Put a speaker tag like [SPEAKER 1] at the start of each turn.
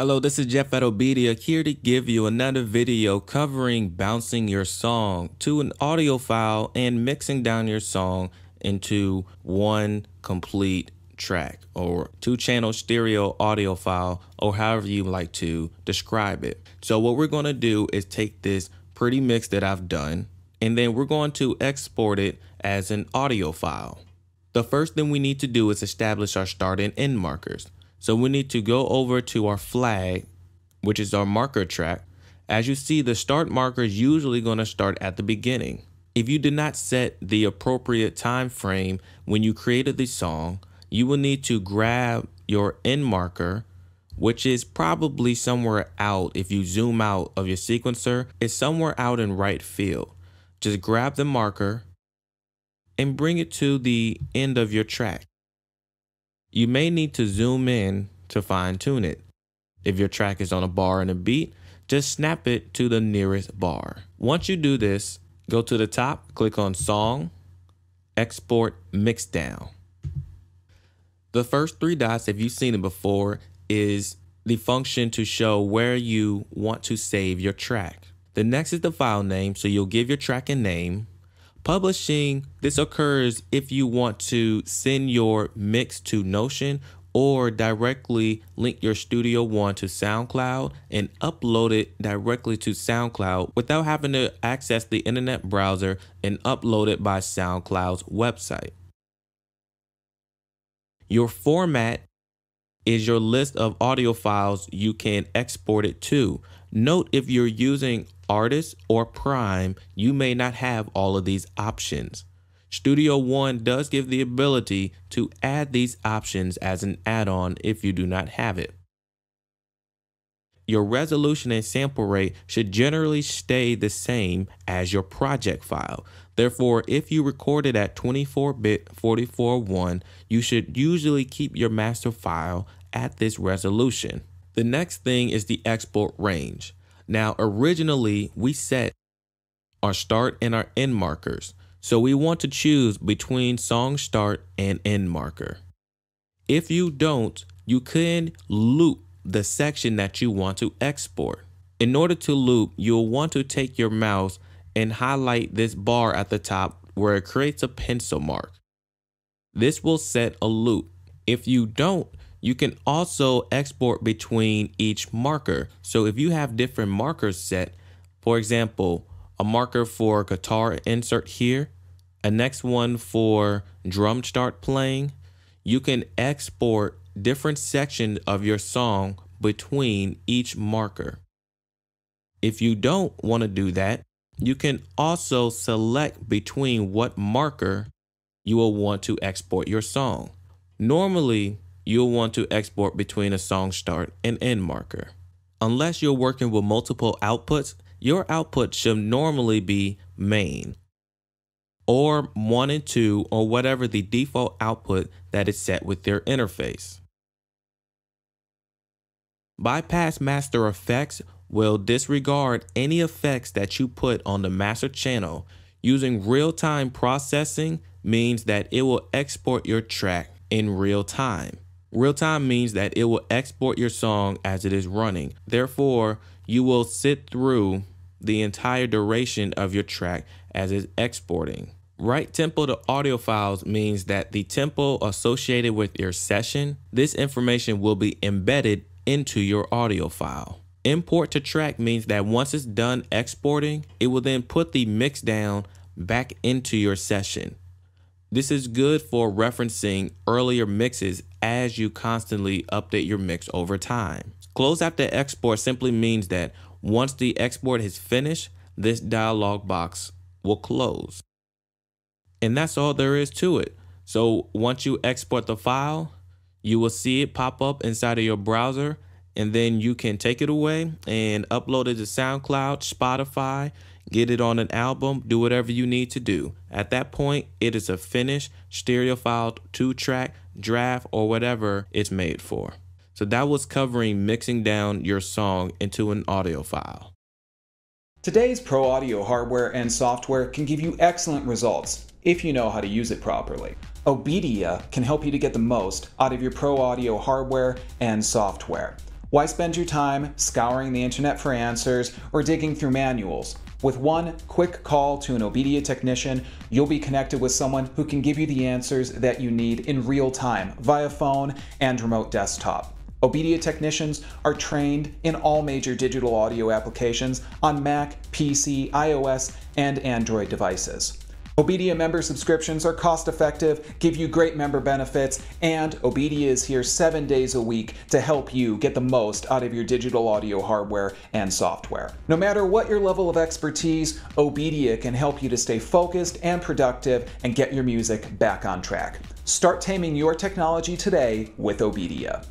[SPEAKER 1] Hello, this is Jeff at Obedia here to give you another video covering bouncing your song to an audio file and mixing down your song into one complete track or two channel stereo audio file or however you like to describe it. So what we're going to do is take this pretty mix that I've done and then we're going to export it as an audio file. The first thing we need to do is establish our start and end markers. So we need to go over to our flag, which is our marker track. As you see, the start marker is usually going to start at the beginning. If you did not set the appropriate time frame when you created the song, you will need to grab your end marker, which is probably somewhere out if you zoom out of your sequencer, it's somewhere out in right field. Just grab the marker and bring it to the end of your track. You may need to zoom in to fine tune it. If your track is on a bar and a beat, just snap it to the nearest bar. Once you do this, go to the top, click on Song, Export Mixdown. The first three dots, if you've seen it before, is the function to show where you want to save your track. The next is the file name, so you'll give your track a name. Publishing, this occurs if you want to send your mix to Notion or directly link your Studio One to SoundCloud and upload it directly to SoundCloud without having to access the internet browser and upload it by SoundCloud's website. Your format is your list of audio files you can export it to. Note if you're using Artist or Prime, you may not have all of these options. Studio One does give the ability to add these options as an add-on if you do not have it. Your resolution and sample rate should generally stay the same as your project file. Therefore, if you record it at 24-bit 44.1, you should usually keep your master file at this resolution. The next thing is the export range. Now, originally we set our start and our end markers. So we want to choose between song start and end marker. If you don't, you can loop the section that you want to export. In order to loop, you'll want to take your mouse and highlight this bar at the top where it creates a pencil mark. This will set a loop. If you don't, you can also export between each marker. So if you have different markers set, for example, a marker for guitar insert here, a next one for drum start playing, you can export different sections of your song between each marker. If you don't want to do that, you can also select between what marker you will want to export your song. Normally, you'll want to export between a song start and end marker. Unless you're working with multiple outputs, your output should normally be main or 1 and 2 or whatever the default output that is set with your interface. Bypass master effects will disregard any effects that you put on the master channel. Using real-time processing means that it will export your track in real time. Real time means that it will export your song as it is running. Therefore, you will sit through the entire duration of your track as it's exporting. Write tempo to audio files means that the tempo associated with your session, this information will be embedded into your audio file. Import to track means that once it's done exporting, it will then put the mix down back into your session. This is good for referencing earlier mixes as you constantly update your mix over time. Close after export simply means that once the export is finished, this dialog box will close. And that's all there is to it. So once you export the file, you will see it pop up inside of your browser and then you can take it away and upload it to SoundCloud, Spotify, get it on an album, do whatever you need to do. At that point, it is a finished stereo two track, draft, or whatever it's made for. So that was covering mixing down your song into an audio file.
[SPEAKER 2] Today's pro audio hardware and software can give you excellent results if you know how to use it properly. Obedia can help you to get the most out of your pro audio hardware and software. Why spend your time scouring the internet for answers or digging through manuals? With one quick call to an Obedia technician, you'll be connected with someone who can give you the answers that you need in real time via phone and remote desktop. Obedia technicians are trained in all major digital audio applications on Mac, PC, iOS, and Android devices. Obedia member subscriptions are cost effective, give you great member benefits, and Obedia is here seven days a week to help you get the most out of your digital audio hardware and software. No matter what your level of expertise, Obedia can help you to stay focused and productive and get your music back on track. Start taming your technology today with Obedia.